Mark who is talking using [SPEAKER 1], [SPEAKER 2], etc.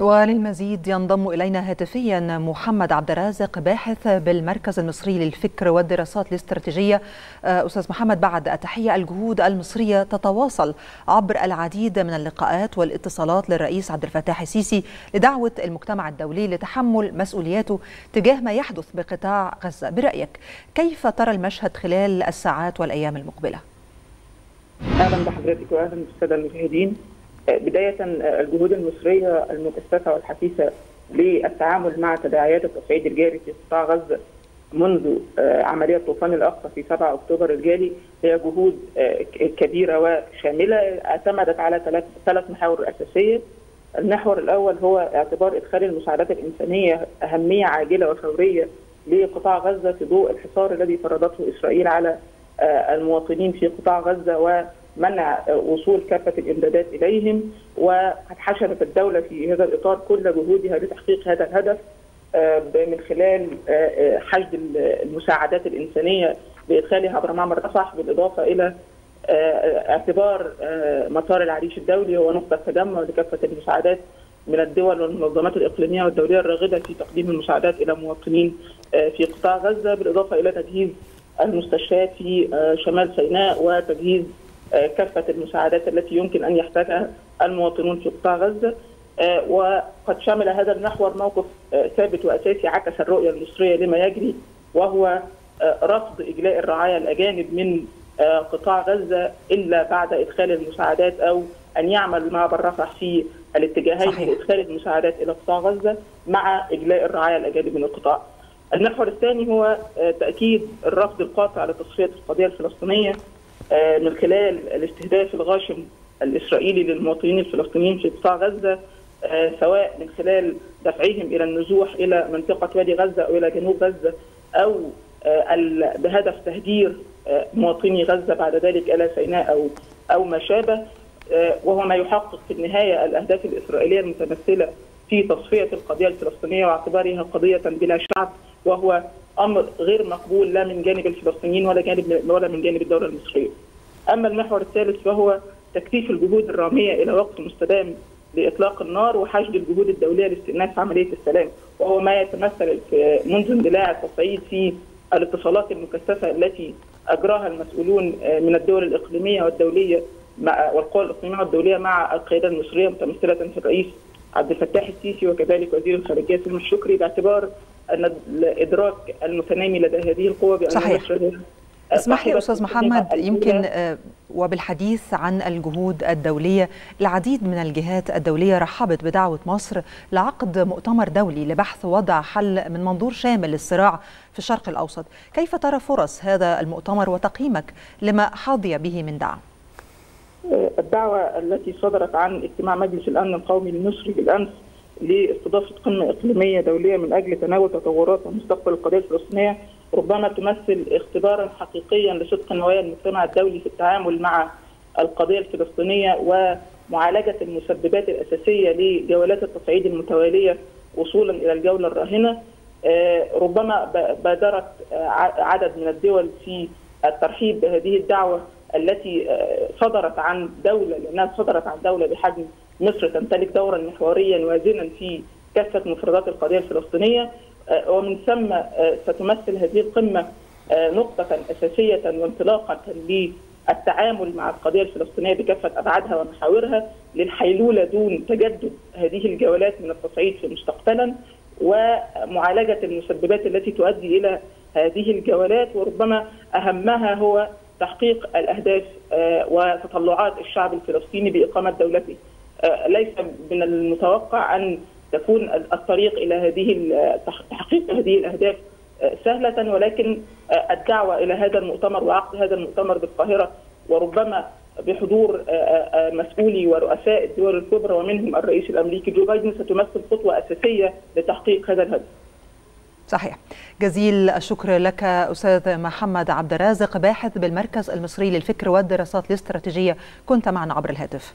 [SPEAKER 1] وللمزيد ينضم إلينا هاتفيا محمد عبد الرازق باحث بالمركز المصري للفكر والدراسات الاستراتيجية. أستاذ محمد بعد التحية الجهود المصرية تتواصل عبر العديد من اللقاءات والاتصالات للرئيس عبد الفتاح السيسي لدعوة المجتمع الدولي لتحمل مسؤولياته تجاه ما يحدث بقطاع غزة. برأيك كيف ترى المشهد خلال الساعات والأيام المقبلة؟
[SPEAKER 2] أهلا بحضرتك وأهلا بالسادة المشاهدين. بداية الجهود المصرية المكثفة والحثيثة للتعامل مع تداعيات التصعيد الجاري في قطاع غزة منذ عملية طوفان الأقصى في 7 أكتوبر الجاري هي جهود كبيرة وشاملة اعتمدت على ثلاث ثلاث محاور أساسية. المحور الأول هو اعتبار إدخال المساعدات الإنسانية أهمية عاجلة وفورية لقطاع غزة في ضوء الحصار الذي فرضته إسرائيل على المواطنين في قطاع غزة و منع وصول كافة الإمدادات إليهم وقد حشدت الدولة في هذا الإطار كل جهودها لتحقيق هذا الهدف من خلال حشد المساعدات الإنسانية بادخالها عبر معبر رفح بالإضافة إلى اعتبار مطار العريش الدولي هو نقطة تجمع لكافة المساعدات من الدول والمنظمات الإقليمية والدولية الراغبة في تقديم المساعدات إلى مواطنين في قطاع غزة بالإضافة إلى تجهيز المستشفيات في شمال سيناء وتجهيز كافة المساعدات التي يمكن أن يحتاجها المواطنون في قطاع غزه وقد شمل هذا المحور موقف ثابت وأساسي عكس الرؤية المصرية لما يجري وهو رفض إجلاء الرعايا الأجانب من قطاع غزة إلا بعد إدخال المساعدات أو أن يعمل معبر رفح في الاتجاهين لإدخال المساعدات إلى قطاع غزة مع إجلاء الرعايا الأجانب من القطاع. المحور الثاني هو تأكيد الرفض القاطع لتصفية القضية الفلسطينية. من خلال الاستهداف الغاشم الإسرائيلي للمواطنين الفلسطينيين في قطاع غزة سواء من خلال دفعهم إلى النزوح إلى منطقة وادي غزة أو إلى جنوب غزة أو بهدف تهجير مواطني غزة بعد ذلك إلى سيناء أو أو ما شابه وهو ما يحقق في النهاية الأهداف الإسرائيلية المتمثلة في تصفية القضية الفلسطينية واعتبارها قضية بلا شعب وهو أمر غير مقبول لا من جانب الفلسطينيين ولا جانب ولا من جانب الدولة المصرية. أما المحور الثالث فهو تكثيف الجهود الرامية إلى وقت مستدام لإطلاق النار وحشد الجهود الدولية لاستئناف عملية السلام وهو ما يتمثل في منذ اندلاع التصعيد في الاتصالات المكثفة التي أجراها المسؤولون من الدول الإقليمية والدولية مع والقوى الإقليمية والدولية مع القيادة المصرية متمثلة في الرئيس عبد الفتاح السيسي وكذلك وزير الخارجية سلمى الشكري باعتبار أن الإدراك المتنامي لدى هذه القوى بأن
[SPEAKER 1] صحيح. اسمح لي أستاذ محمد يمكن وبالحديث عن الجهود الدولية العديد من الجهات الدولية رحبت بدعوة مصر لعقد مؤتمر دولي لبحث وضع حل من منظور شامل للصراع في الشرق الأوسط كيف ترى فرص هذا المؤتمر وتقييمك لما حظي به من دعم
[SPEAKER 2] الدعوة التي صدرت عن اجتماع مجلس الأمن القومي المصري بالأمس لاستضافة قمة إقليمية دولية من أجل تناول تطورات ومستقبل القضية الفلسطينية ربما تمثل اختبارا حقيقيا لصدق نوايا المجتمع الدولي في التعامل مع القضية الفلسطينية ومعالجة المسببات الأساسية لجولات التصعيد المتوالية وصولا إلى الجولة الراهنة. ربما بادرت عدد من الدول في الترحيب بهذه الدعوة التي صدرت عن دولة لأنها صدرت عن دولة بحجم مصر تمتلك دورا محوريا وازنا في كافة مفردات القضية الفلسطينية ومن ثم ستمثل هذه القمة نقطة أساسية وانطلاقا للتعامل مع القضية الفلسطينية بكافة أبعادها ومحاورها للحيلولة دون تجدد هذه الجولات من التصعيد في مستقبلا ومعالجة المسببات التي تؤدي إلى هذه الجولات وربما أهمها هو تحقيق الأهداف وتطلعات الشعب الفلسطيني بإقامة دولته. ليس من المتوقع أن تكون الطريق إلى هذه تحقيق هذه الأهداف سهلة ولكن الدعوة إلى هذا المؤتمر وعقد هذا المؤتمر بالقاهرة وربما بحضور مسؤولي ورؤساء الدول الكبرى ومنهم الرئيس الأمريكي جو بايدن ستمثل خطوة أساسية لتحقيق هذا الهدف.
[SPEAKER 1] صحيح. جزيل الشكر لك أستاذ محمد عبد الرازق باحث بالمركز المصري للفكر والدراسات الاستراتيجية. كنت معنا عبر الهاتف.